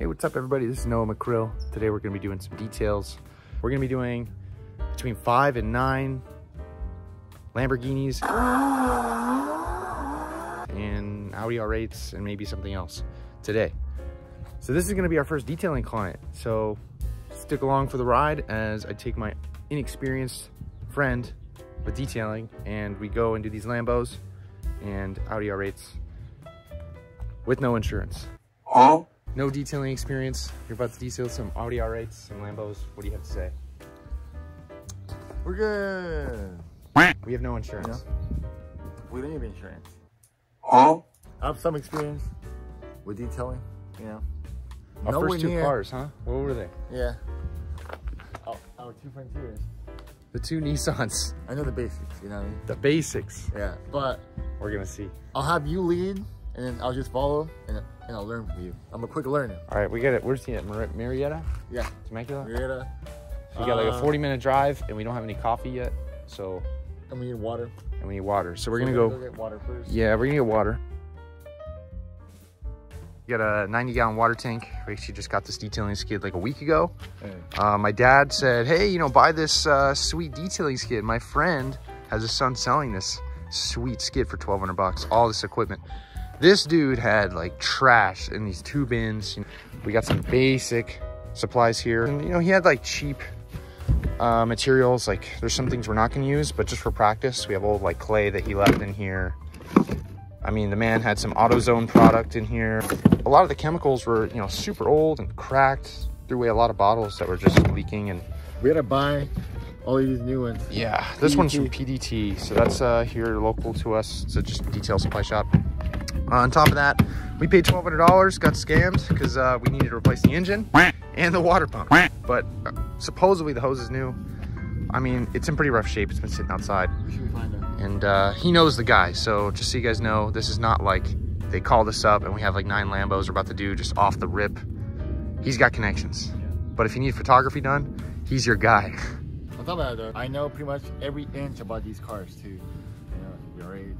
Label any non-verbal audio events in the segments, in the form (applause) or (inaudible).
Hey, what's up everybody? This is Noah MacKrille. Today we're gonna be doing some details. We're gonna be doing between five and nine Lamborghinis and Audi R8s and maybe something else today. So this is gonna be our first detailing client. So stick along for the ride as I take my inexperienced friend with detailing and we go and do these Lambos and Audi R8s with no insurance. Huh? No detailing experience. You're about to detail some Audi R8s, some Lambos. What do you have to say? We're good. We have no insurance. We don't have insurance. Huh? I have some experience with detailing, you know. Our Nowhere first two near- cars, huh? What were they? Yeah. Our, our two frontiers. The two Nissans. I know the basics, you know what I mean? The basics. Yeah. But We're gonna see. I'll have you lead and then I'll just follow and, and I'll learn from you. I'm a quick learner. All right, we got it. Where's he at? Mar- Murrieta? Yeah. Temecula? Murrieta. We got like a Uh, 40 minute drive and we don't have any coffee yet. So, And we need water. and we need water. So we're gonna go, get water first. yeah, we're gonna get water. Got a 90 gallon water tank. We actually just got this detailing skid like a week ago. Uh, my dad said, hey, you know, buy this uh, sweet detailing skid. My friend has a son selling this sweet skid for 1200 bucks, all this equipment. This dude had like trash in these two bins. We got some basic supplies here. And, you know, he had like cheap uh, materials. Like there's some things we're not gonna use, but just for practice, we have old like clay that he left in here. I mean, the man had some AutoZone product in here. A lot of the chemicals were, you know, super old and cracked. Threw away a lot of bottles that were just leaking and We gotta buy all these new ones. yeah, this one's from PDT, so that's uh, here local to us. It's a just detail supply shop. Uh, on top of that, we paid twelve hundred dollars. Got scammed because uh, we needed to replace the engine and the water pump. But uh, supposedly the hose is new. I mean, it's in pretty rough shape. It's been sitting outside, We should find them. and uh, he knows the guy. So just so you guys know, this is not like they called us up and we have like nine Lambos we're about to do just off the rip. He's got connections. Yeah. But if you need photography done, he's your guy. On top of that though, I know pretty much every inch about these cars too. You know, your age,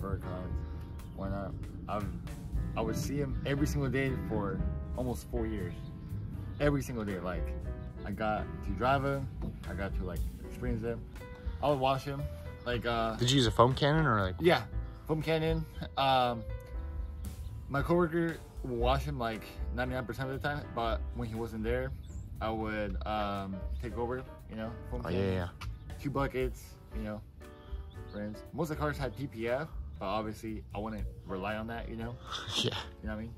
Huracans, why not? I've, I would see him every single day for almost four years. Every single day, like I got to drive him, I got to like experience him. I would wash him, like uh, Did you use a foam cannon or like? yeah, foam cannon. Um, my coworker would wash him like 99% of the time, but when he wasn't there, I would um, take over, you know, foam Oh yeah, cannon yeah. two buckets, you know, rinse. Most of the cars had PPF, but obviously I wouldn't rely on that, you know, (laughs) Yeah. you know what I mean?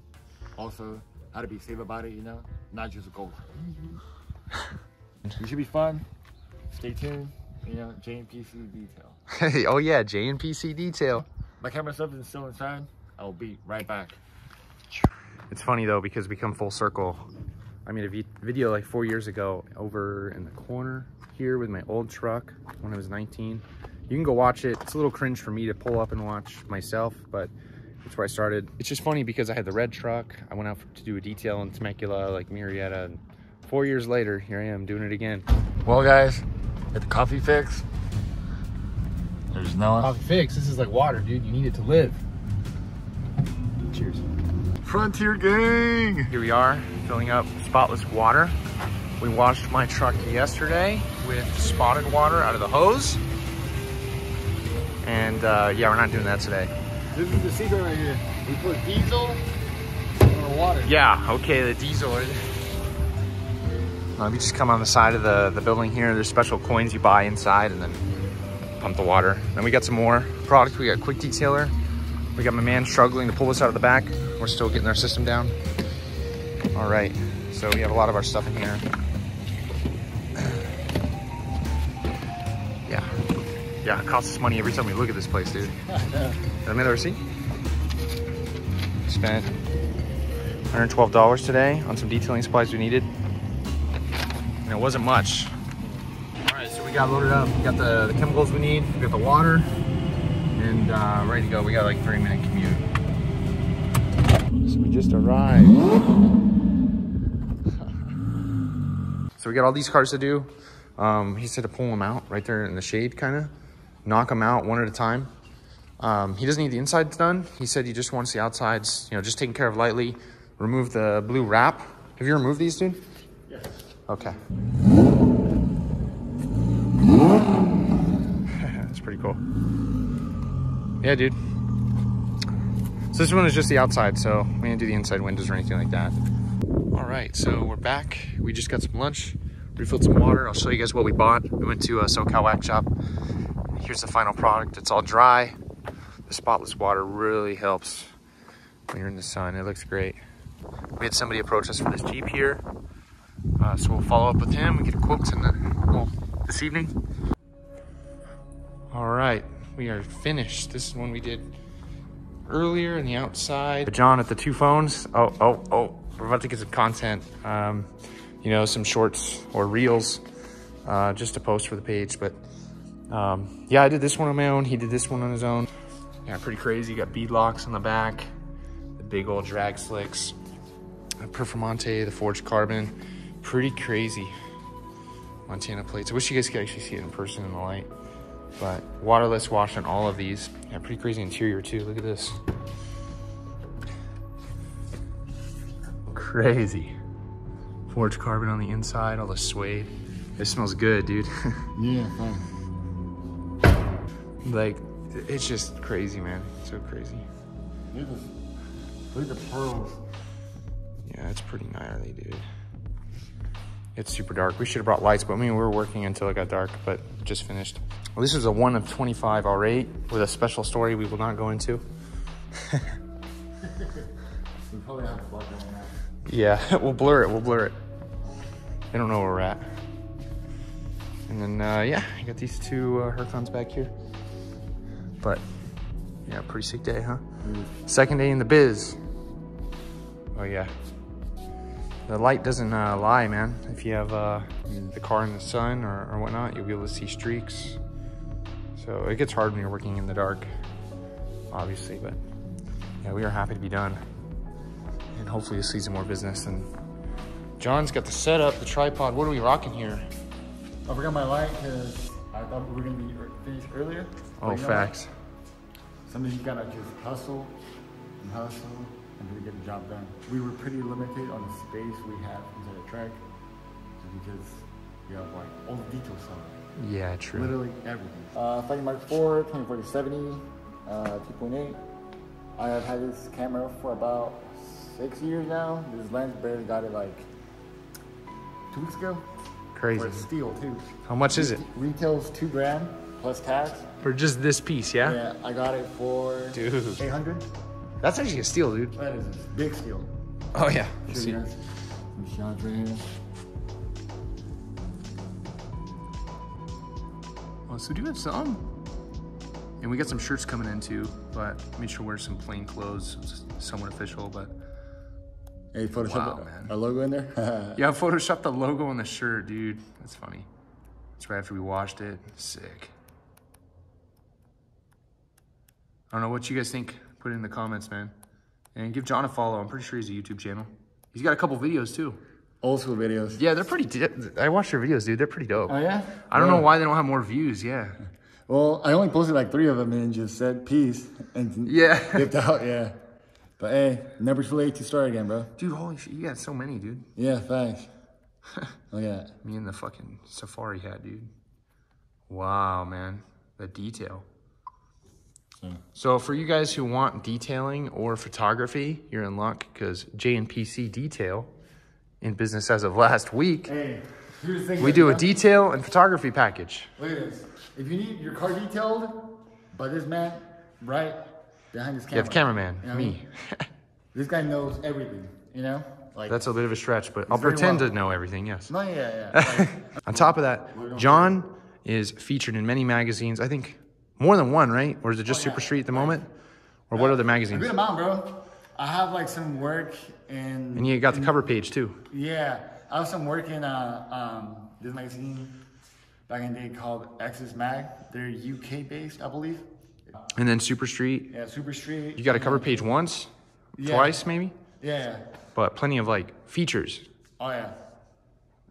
Also, how to be safe about it, you know, not just gold. it mm-hmm. should be fun. Stay tuned, you know, JPC detail. (laughs) Hey, oh yeah, J and PC detail. My camera stuff is still inside. I'll be right back. It's funny though because we come full circle. I made a video like four years ago over in the corner here with my old truck when I was 19. You can go watch it. It's a little cringe for me to pull up and watch myself, but it's where I started. It's just funny because I had the red truck. I went out to do a detail in Temecula, like Murrieta, and four years later, here I am doing it again. Well, guys, at the coffee fix, there's no Coffee fix. This is like water, dude. You need it to live. Cheers. Frontier Gang! Here we are, filling up spotless water. We washed my truck yesterday with spotted water out of the hose. And uh, yeah, we're not doing that today. This is the secret right here. We put diesel in or water. Yeah, okay, the diesel. Uh, you just come on the side of the, the building here. There's special coins you buy inside and then pump the water. Then we got some more product. We got quick detailer. We got my man struggling to pull this out of the back. We're still getting our system down. All right, so we have a lot of our stuff in here. (clears throat) Yeah, yeah, it costs us money every time we look at this place, dude. Did (laughs) I make the receipt? Spent $112 today on some detailing supplies we needed. And it wasn't much. All right, so we got loaded up. We got the, the chemicals we need. We got the water. And uh, ready to go. We got like 30 minute commute. So we just arrived. (laughs) so we got all these cars to do. Um, he said to pull them out right there in the shade, kind of. Knock them out one at a time. Um, he doesn't need the insides done. He said he just wants the outsides, you know, just taken care of lightly. remove the blue wrap. Have you removed these, dude? Yes. Okay. (laughs) That's pretty cool. Yeah, dude. So this one is just the outside, so we didn't do the inside windows or anything like that. All right, so we're back. We just got some lunch, refilled some water. I'll show you guys what we bought. We went to a SoCal Wax Shop. Here's the final product. It's all dry. The spotless water really helps when you're in the sun. It looks great. We had somebody approach us for this Jeep here. Uh, so we'll follow up with him. We get a quote in the, well, this evening. All right, we are finished. This is one we did earlier in the outside. John at the two phones. Oh, oh, oh, we're about to get some content. Um, you know, some shorts or reels uh, just to post for the page. But um, yeah, I did this one on my own. He did this one on his own. Yeah, pretty crazy. Got bead locks on the back, the big old drag slicks, Performante, the forged carbon. Pretty crazy. Montana plates. I wish you guys could actually see it in person in the light. But waterless wash on all of these. Yeah, pretty crazy interior too. Look at this. Crazy. Forged carbon on the inside, all the suede. This smells good, dude. (laughs) Yeah, fine. Like, it's just crazy, man. So crazy. Look at. Look at the pearls. Yeah, it's pretty gnarly, dude. It's super dark. We should have brought lights, but I mean, we were working until it got dark, but just finished. Well, this is a one of 25 R8 with a special story we will not go into. (laughs) We probably have to block that one out. Yeah, (laughs) we'll blur it. We'll blur it. They don't know where we're at. And then, uh, yeah, I got these two uh, Huracans back here. But, yeah, pretty sick day, huh? Second day in the biz. Oh, yeah. The light doesn't uh, lie, man. If you have uh, the car in the sun or, or whatnot, you'll be able to see streaks. So it gets hard when you're working in the dark, obviously. But, yeah, we are happy to be done and hopefully you'll see some more business. And John's got the setup, the tripod. What are we rocking here? I forgot my light because I thought we were gonna be er- finished earlier. Oh, you know what? facts. Sometimes you gotta just hustle and hustle until you get the job done. We were pretty limited on the space we have inside the track, just because we have like all the details on it. Yeah, true. Literally everything. Uh, 5D Mark 4, 2040-70, uh, 2.8. I have had this camera for about six years now. This lens barely got it like two weeks ago. Crazy. For steel too. How much is it? Retails two grand plus tax. For just this piece, yeah? Yeah, I got it for Dude. 800. That's actually a steal, dude. That is a big steal. Oh, yeah. You guys some shots right here. Oh, so do you have some? And we got some shirts coming in too, but made sure to wear some plain clothes, somewhat official, but Hey, Photoshop Wow, a- man. a logo in there. (laughs) yeah, Photoshop the logo on the shirt, dude. That's funny. That's right after we washed it. Sick. I don't know what you guys think. Put it in the comments, man. And give John a follow. I'm pretty sure he's a YouTube channel. He's got a couple videos too. Old school videos. Yeah, they're pretty. I watched their videos, dude. They're pretty dope. Oh yeah. I don't Yeah. know why they don't have more views. Yeah. Well, I only posted like three of them and just said peace and Yeah. dipped out. Yeah. But hey, never too late to start again, bro. Dude, holy shit, you got so many, dude. Yeah, thanks. (laughs) Look at that. Me and the fucking safari hat, dude. Wow, man. The detail. So, So for you guys who want detailing or photography, you're in luck because J&PC Detail, in business as of last week, hey, here's the thing. we do a detail and photography package. Look at this. If you need your car detailed by this man right behind this camera. Yeah, the cameraman, You know what I me. mean? This guy knows everything, you know? Like That's a bit of a stretch, but I'll pretend well. to know everything, yes. No, yeah, yeah. (laughs) Like, On top of that, John is featured in many magazines. I think more than one, right? Or is it just Oh, yeah. Super Street at the moment? Or what other a magazines? good amount, bro. I have like some work in And you got the cover page too. Yeah, I have some work in uh, um, this magazine back in the day called Access Mag. They're UK based, I believe. And then Super Street. Yeah, Super Street. You got a cover page once, Yeah. twice maybe, Yeah. but plenty of like features. Oh yeah.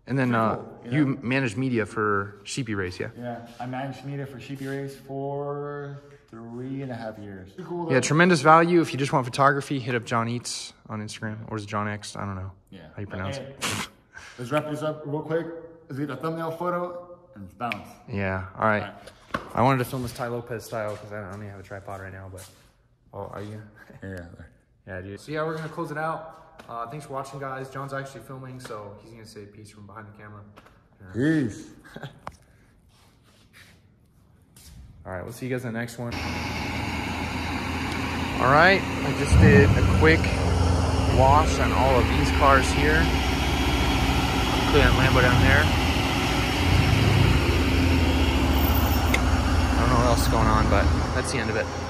And then uh, cool, you you manage media for Sheepy Race, yeah? Yeah. I managed media for Sheepy Race for three and a half years. Yeah, tremendous value. If you just want photography, hit up John Eats on Instagram. Or is it John X? I don't know. Yeah. How you pronounce Okay. it? (laughs) Let's wrap this up real quick. Let's get a thumbnail photo and bounce. Yeah, all right. All right. I wanted to film this Tai Lopez style because I don't even have a tripod right now, but. Oh, are you? Yeah. Yeah, (laughs) dude. So yeah, we're gonna close it out. Uh, thanks for watching, guys. John's actually filming, so he's gonna say peace from behind the camera. Peace. (laughs) All right, we'll see you guys in the next one. All right, I just did a quick wash on all of these cars here. Clear that Lambo down there. I don't know what else going on, but that's the end of it.